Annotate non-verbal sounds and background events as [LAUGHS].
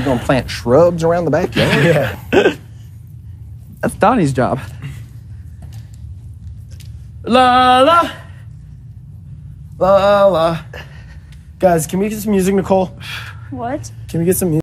You gonna plant shrubs around the backyard? Yeah. [LAUGHS] That's Donnie's job. La la. La la. Guys, can we get some music, Nicole? What? Can we get some music?